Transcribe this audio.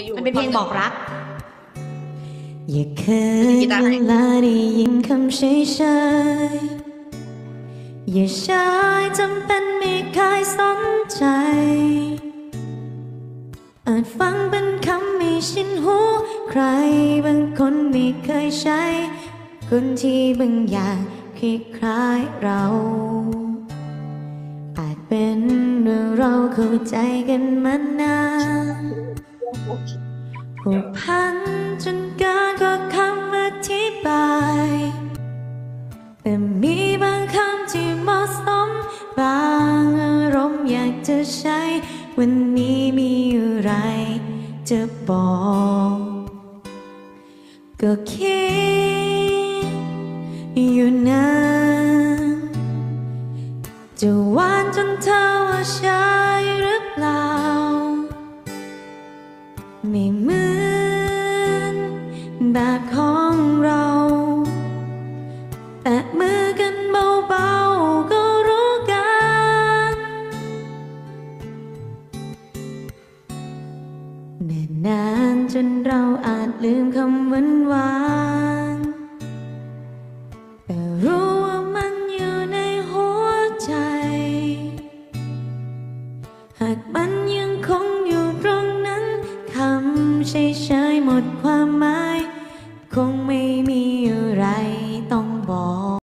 ยอยู่มันเป็นเพลงบอกรัก อย่าเคมียกีตาร์ให้เวลาได้ยินคำเฉยเฉยๆอย่าใช้จำเป็นไม่เคยสนใจอาจฟังเป็นคำไม่ชินหู ใครบางคนไม่เคยใช้ คนที่บางอย่างคล้ายๆเรา อาจเป็นเมื่อเราเข้าใจกันมานาน ผูกพันจนเกินกว่าคำอธิบาย แต่มีบางคำที่เหมาะสม บางอารมณ์อยากจะใช้ วันนี้มีอะไรจะบอก ก็คิดอยู่นานจะหวานจนเธอว่าใช่หรือเปล่า ม่เหมือนแบบของเรา แต่มือกันเบาๆก็รู้กันน่นานจนเราอาจลืมคำหวานหวานๆแต่รู้ว่ามันอยู่ในหัวใจ หากมัน ใช้ใช้หมดความหมาย คงไม่มีอะไร